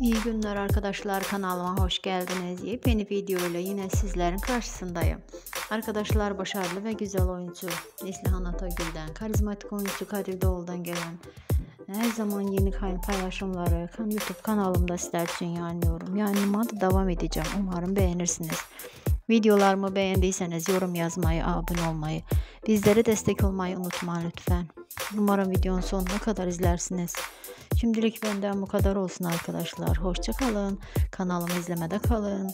İyi günler arkadaşlar kanalıma hoş geldiniz. Yepyeni video ile yine sizlerin karşısındayım. Arkadaşlar başarılı ve güzel oyuncu Neslihan Atagül'den, karizmatik oyuncu Kadir Doğulu'dan gelen her zaman yeni paylaşımları kan YouTube kanalımda sizler için yayınlıyorum. Yayınıma da devam edeceğim. Umarım beğenirsiniz. Videolarımı beğendiyseniz yorum yazmayı, abone olmayı, bizlere destek olmayı unutmayın lütfen. Umarım videonun sonuna kadar izlersiniz. Şimdilik benden bu kadar olsun arkadaşlar. Hoşçakalın. Kanalımı izlemede kalın.